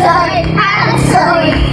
sorry, I'm sorry.